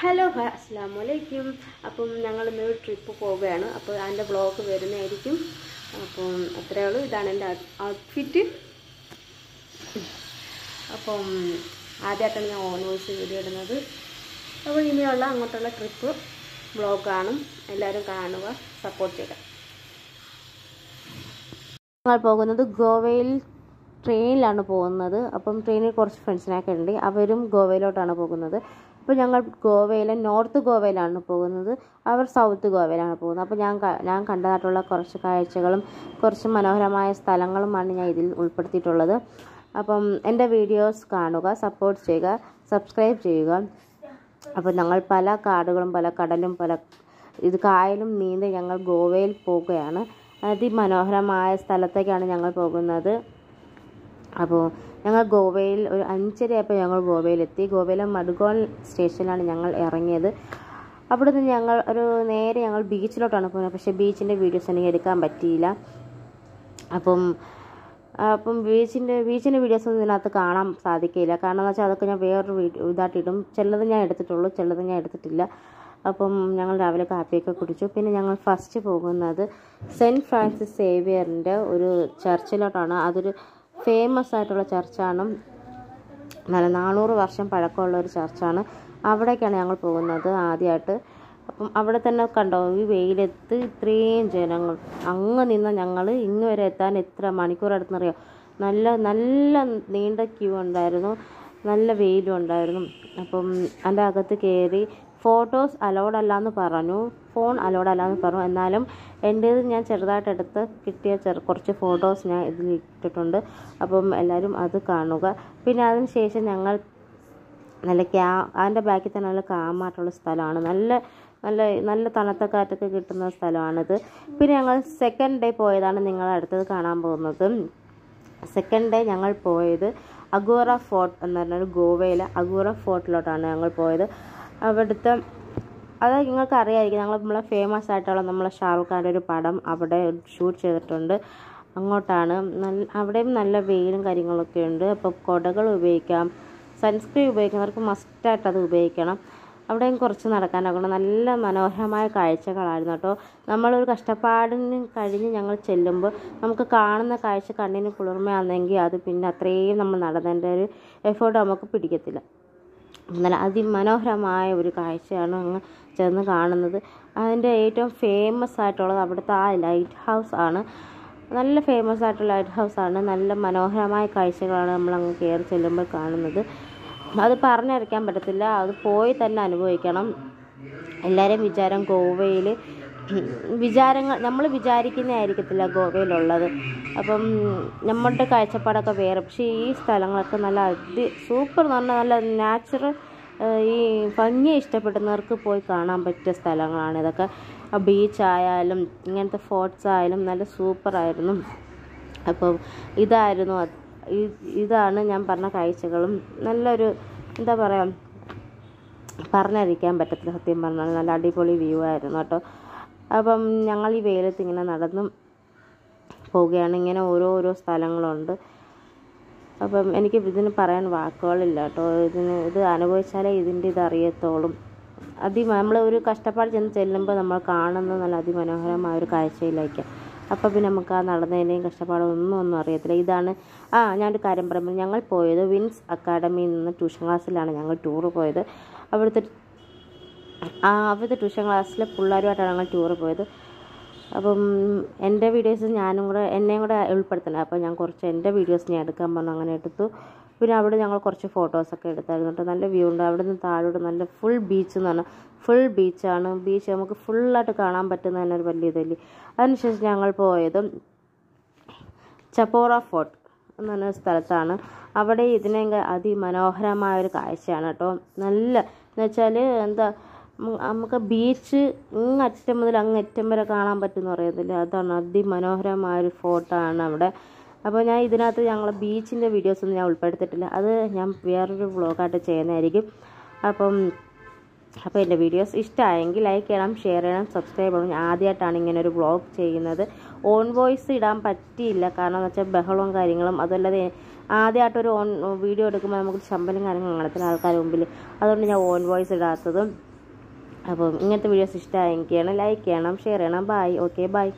Hello hi അസ്സാം വലൈക്കും അപ്പം ഞങ്ങൾ ഇന്നൊരു ട്രിപ്പ് പോവുകയാണ്. അപ്പോൾ അതിന്റെ ബ്ലോഗ് വരുന്നതായിരിക്കും. അപ്പം അത്രയേ ഉള്ളൂ. ഇതാണ് എന്റെ ഔട്ട്ഫിറ്റ്. അപ്പം ആദ്യമായിട്ടാണ് ഞാൻ ഓൺ വീഡിയോ ഇടുന്നത്. അപ്പോൾ ഇനിയുള്ള അങ്ങോട്ടുള്ള ട്രിപ്പ് ബ്ലോഗ് കാണും. എല്ലാവരും കാണുക സപ്പോർട്ട് ചെയ്യുക. ഞങ്ങൾ പോകുന്നത് ഗോവയിൽ ട്രെയിനിലാണ് പോകുന്നത്. അപ്പം ട്രെയിനിൽ കുറച്ച് ഫ്രണ്ട്സിനൊക്കെ ഉണ്ട്. അവരും ഗോവയിലോട്ടാണ് പോകുന്നത്. അപ്പോൾ ഞങ്ങൾ ഗോവയിലെ നോർത്ത് ഗോവയിലാണ് പോകുന്നത്. അവർ സൗത്ത് ഗോവയിലാണ് പോകുന്നത്. അപ്പോൾ ഞാൻ ഞാൻ കണ്ടതായിട്ടുള്ള കുറച്ച് കാഴ്ചകളും കുറച്ച് മനോഹരമായ സ്ഥലങ്ങളുമാണ് ഞാൻ ഇതിൽ ഉൾപ്പെടുത്തിയിട്ടുള്ളത്. അപ്പം എന്റെ വീഡിയോസ് കാണുക സപ്പോർട്ട് ചെയ്യുക സബ്സ്ക്രൈബ് ചെയ്യുക. അപ്പോൾ ഞങ്ങൾ പല കാടുകളും പല കടലും പല ഇത് കായലും നീന്തി ഞങ്ങൾ ഗോവയിൽ പോവുകയാണ് അതിമനോഹരമായ സ്ഥലത്തേക്കാണ് ഞങ്ങൾ പോകുന്നത്. അപ്പോൾ ഞങ്ങൾ ഗോവയിൽ ഒരു അഞ്ചരയപ്പോൾ ഞങ്ങൾ ഗോവയിലെത്തി. ഗോവയിലെ മഡ്ഗോൺ സ്റ്റേഷനിലാണ് ഞങ്ങൾ ഇറങ്ങിയത്. അവിടെ നിന്ന് ഞങ്ങൾ ഒരു നേരെ ഞങ്ങൾ ബീച്ചിലോട്ടാണ് പോകുന്നത്. പക്ഷേ ബീച്ചിന്റെ വീഡിയോസ് എനിക്ക് എടുക്കാൻ പറ്റിയില്ല. അപ്പം അപ്പം ബീച്ചിന്റെ ബീച്ചിന്റെ വീഡിയോസ് ഒന്നും ഇതിനകത്ത് കാണാൻ സാധിക്കില്ല. കാരണം എന്ന് വെച്ചാൽ അതൊക്കെ ഞാൻ വേറൊരു വീഡിയോ ഇതായിട്ടിടും ചിലത് ഞാൻ എടുത്തിട്ടുള്ളൂ ചിലത് ഞാൻ എടുത്തിട്ടില്ല. അപ്പം ഞങ്ങൾ രാവിലെ കാപ്പിയൊക്കെ കുടിച്ചു. പിന്നെ ഞങ്ങൾ ഫസ്റ്റ് പോകുന്നത് സെന്റ് ഫ്രാൻസിസ് സേവിയറിന്റെ ഒരു ചർച്ചിലോട്ടാണ്. അതൊരു ഫേമസ് ആയിട്ടുള്ള ചർച്ചാണ്. നല്ല നാനൂറ് വർഷം പഴക്കമുള്ള ഒരു ചർച്ചാണ്. അവിടേക്കാണ് ഞങ്ങൾ പോകുന്നത് ആദ്യമായിട്ട് അപ്പം അവിടെ തന്നെ കണ്ടോ ഈ വെയിലത്ത് ഇത്രയും ജനങ്ങൾ. അങ്ങ് നിന്ന ഞങ്ങൾ ഇങ്ങ് വരെ എത്താൻ എത്ര മണിക്കൂർ അടുത്തെന്നറിയോ നല്ല നല്ല നീണ്ട ക്യൂ ഉണ്ടായിരുന്നു. നല്ല വെയിലും ഉണ്ടായിരുന്നു. അപ്പം അതിന്റെ അകത്ത് കയറി ഫോട്ടോസ് അലോഡ് അല്ല എന്ന് പറഞ്ഞു. ഫോൺ അലോഡ് അല്ല എന്ന് പറഞ്ഞു. എന്നാലും എന്റേത് ഞാൻ ചെറുതായിട്ട് എടുത്ത് കിട്ടിയ ചെറു കുറച്ച് ഫോട്ടോസ് ഞാൻ ഇതിൽ ഇട്ടിട്ടുണ്ട്. അപ്പം എല്ലാവരും അത് കാണുക. പിന്നെ അതിന് ശേഷം ഞങ്ങൾ നല്ല ക്യാ അതിന്റെ ബാക്കിൽ തന്നെ നല്ല കാമായിട്ടുള്ള സ്ഥലമാണ്. നല്ല നല്ല നല്ല തണുത്ത കാറ്റൊക്കെ കിട്ടുന്ന സ്ഥലമാണിത്. പിന്നെ ഞങ്ങൾ സെക്കൻഡ് ഡേ പോയതാണ് നിങ്ങൾ അടുത്തത് കാണാൻ പോകുന്നത്. സെക്കൻഡ് ഡേ ഞങ്ങൾ പോയത് അഗോറ ഫോർട്ട് എന്ന് പറഞ്ഞൊരു ഗോവയിലെ അഗോറ ഫോർട്ടിലോട്ടാണ് ഞങ്ങൾ പോയത്. അവിടുത്തെ അത് നിങ്ങൾക്ക് അറിയാമായിരിക്കും ഞങ്ങൾ നമ്മളെ ഫേമസ് ആയിട്ടുള്ള നമ്മളെ ഷാറുഖ് ഖാന്റെ ഒരു പടം അവിടെ ഷൂട്ട് ചെയ്തിട്ടുണ്ട്. അങ്ങോട്ടാണ്. നല്ല അവിടെയും നല്ല വെയിലും കാര്യങ്ങളൊക്കെ ഉണ്ട്. അപ്പോൾ കുടകൾ ഉപയോഗിക്കാം. സൺസ്ക്രീൻ ഉപയോഗിക്കുന്നവർക്ക് മസ്റ്റായിട്ട് അത് ഉപയോഗിക്കണം. അവിടെയും കുറച്ച് നടക്കാനാകണം നല്ല മനോഹരമായ കാഴ്ചകളായിരുന്നു കേട്ടോ. നമ്മളൊരു കഷ്ടപ്പാടിന് കഴിഞ്ഞ് ഞങ്ങൾ ചെല്ലുമ്പോൾ നമുക്ക് കാണുന്ന കാഴ്ച കണ്ണിന് കുളിർമയാണെങ്കിൽ അത് പിന്നെ അത്രയും നമ്മൾ നടന്നതിന്റെ ഒരു എഫേർട്ട് നമുക്ക് പിടിക്കത്തില്ല. നല്ല അതിമനോഹരമായ ഒരു കാഴ്ചയാണ് അങ്ങ് ചെന്ന് കാണുന്നത്. അതിന്റെ ഏറ്റവും ഫേമസ് ആയിട്ടുള്ളത് അവിടുത്തെ ആ ലൈറ്റ് ഹൗസ് ആണ്. നല്ല ഫേമസ് ആയിട്ടുള്ള ലൈറ്റ് ഹൗസ് ആണ്. നല്ല മനോഹരമായ കാഴ്ചകളാണ് നമ്മൾ അങ്ങ് കയറി ചെല്ലുമ്പോൾ കാണുന്നത്. അത് പറഞ്ഞറിയിക്കാൻ പറ്റത്തില്ല. അത് പോയി തന്നെ അനുഭവിക്കണം. എല്ലാവരും വിചാരം ഗോവയിൽ വിചാരങ്ങൾ നമ്മൾ വിചാരിക്കുന്നതായിരിക്കത്തില്ല ഗോവയിലുള്ളത്. അപ്പം നമ്മളുടെ കാഴ്ചപ്പാടൊക്കെ വേറെ. പക്ഷേ ഈ സ്ഥലങ്ങളൊക്കെ നല്ല അതി സൂപ്പർ എന്ന് പറഞ്ഞാൽ നല്ല നാച്ചുറൽ ഈ ഭംഗി ഇഷ്ടപ്പെടുന്നവർക്ക് പോയി കാണാൻ പറ്റിയ സ്ഥലങ്ങളാണ് ഇതൊക്കെ. ബീച്ച് ആയാലും ഇങ്ങനത്തെ ഫോർട്ട്സ് ആയാലും നല്ല സൂപ്പറായിരുന്നു അപ്പം ഇതായിരുന്നു ഇതാണ് ഞാൻ പറഞ്ഞ കാഴ്ചകളും. നല്ലൊരു എന്താ പറയുക പറഞ്ഞറിയിക്കാൻ പറ്റത്തില്ല. സത്യം പറഞ്ഞാൽ നല്ല അടിപൊളി വ്യൂ ആയിരുന്നു കേട്ടോ. അപ്പം ഞങ്ങൾ ഈ വെയിലത്ത് ഇങ്ങനെ നടന്നും പോവുകയാണ്. ഇങ്ങനെ ഓരോ ഓരോ സ്ഥലങ്ങളുണ്ട്. അപ്പം എനിക്ക് ഇതിന് പറയാൻ വാക്കുകളില്ല കേട്ടോ. ഇതിന് ഇത് അനുഭവിച്ചാലേ ഇതിന്റെ ഇത് അറിയത്തോളും. അതി നമ്മൾ ഒരു കഷ്ടപ്പാട് ചെന്ന് ചെല്ലുമ്പോൾ നമ്മൾ കാണുന്നത് നല്ല അതിമനോഹരമായ ഒരു കാഴ്ചയിലേക്ക്. അപ്പം പിന്നെ നമുക്ക് ആ നടന്നതിന്റെയും കഷ്ടപ്പാടൊന്നും ഒന്നും അറിയത്തില്ല. ഇതാണ് ആ ഞാനൊരു കാര്യം പറയുമ്പോൾ ഞങ്ങൾ പോയത് വിൻസ് അക്കാഡമിയിൽ നിന്ന് ട്യൂഷൻ ക്ലാസ്സിലാണ് ഞങ്ങൾ ടൂറ് പോയത്. അവിടുത്തെ അവിടുത്തെ ട്യൂഷൻ ക്ലാസ്സിലെ പിള്ളേരുമായിട്ടാണ് ഞങ്ങൾ ടൂറ് പോയത്. അപ്പം എന്റെ വീഡിയോസ് ഞാനും കൂടെ എന്നെയും കൂടെ ഉൾപ്പെടുത്തണം. അപ്പോൾ ഞാൻ കുറച്ച് എന്റെ വീഡിയോസ് ഞാൻ എടുക്കാൻ പറഞ്ഞു അങ്ങനെ എടുത്തു. പിന്നെ അവിടെ ഞങ്ങൾ കുറച്ച് ഫോട്ടോസൊക്കെ എടുത്തായിരുന്നു കേട്ടോ. നല്ല വ്യൂ ഉണ്ട്. അവിടെ നിന്ന് താഴോട്ട് നല്ല ഫുൾ ബീച്ച് എന്ന് പറഞ്ഞാൽ ഫുൾ ബീച്ചാണ് ബീച്ച് നമുക്ക് ഫുള്ളായിട്ട് കാണാൻ പറ്റുന്ന തന്നെ ഒരു വലിയ ഇതല്ലേ. അതിനുശേഷം ഞങ്ങൾ പോയതും ചപ്പോറ ഫോർട്ട് എന്ന് പറഞ്ഞ സ്ഥലത്താണ്. അവിടെ ഇതിനെ അതിമനോഹരമായ ഒരു കാഴ്ചയാണ് കേട്ടോ. നല്ല എന്ന് വെച്ചാൽ എന്താ നമുക്ക് ബീച്ച് ഇങ്ങറ്റം മുതൽ അങ്ങറ്റം വരെ കാണാൻ പറ്റുമെന്ന് പറയത്തില്ല. അതാണ് അതിമനോഹരമായ ഒരു ഫോട്ടോ ആണ് അവിടെ. അപ്പോൾ ഞാൻ ഇതിനകത്ത് ഞങ്ങൾ ബീച്ചിന്റെ വീഡിയോസ് ഒന്നും ഞാൻ ഉൾപ്പെടുത്തിയിട്ടില്ല. അത് ഞാൻ വേറൊരു വ്ളോഗായിട്ട് ചെയ്യുന്നതായിരിക്കും. അപ്പം അപ്പോൾ എന്റെ വീഡിയോസ് ഇഷ്ടമായെങ്കിൽ ലൈക്ക് ചെയ്യണം ഷെയർ ചെയ്യണം സബ്സ്ക്രൈബ് ചെയ്യണം. ആദ്യമായിട്ടാണ് ഇങ്ങനെ ഒരു വ്ളോഗ് ചെയ്യുന്നത്. ഓൺ വോയിസ് ഇടാൻ പറ്റിയില്ല. കാരണം എന്ന് വെച്ചാൽ ബഹളവും കാര്യങ്ങളും അതല്ലാതെ ആദ്യമായിട്ടൊരു ഓൺ വീഡിയോ എടുക്കുമ്പോൾ നമുക്ക് ശമ്പലും കാര്യങ്ങളും കാണത്തില്ല ആൾക്കാർ മുമ്പിൽ. അതുകൊണ്ട് ഞാൻ ഓൺ വോയിസ് ഇടാത്തതും അപ്പം ഇങ്ങനത്തെ വീഡിയോസ് ഇഷ്ടമായെങ്കിൽ ലൈക്ക് ചെയ്യണം ഷെയർ ചെയ്യണം. Bye okay bye